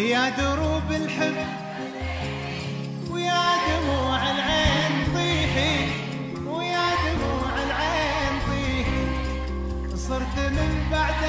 يا دروب الحب ويا دموع العين طيحي ويا دموع العين طيحي. صرت من بعد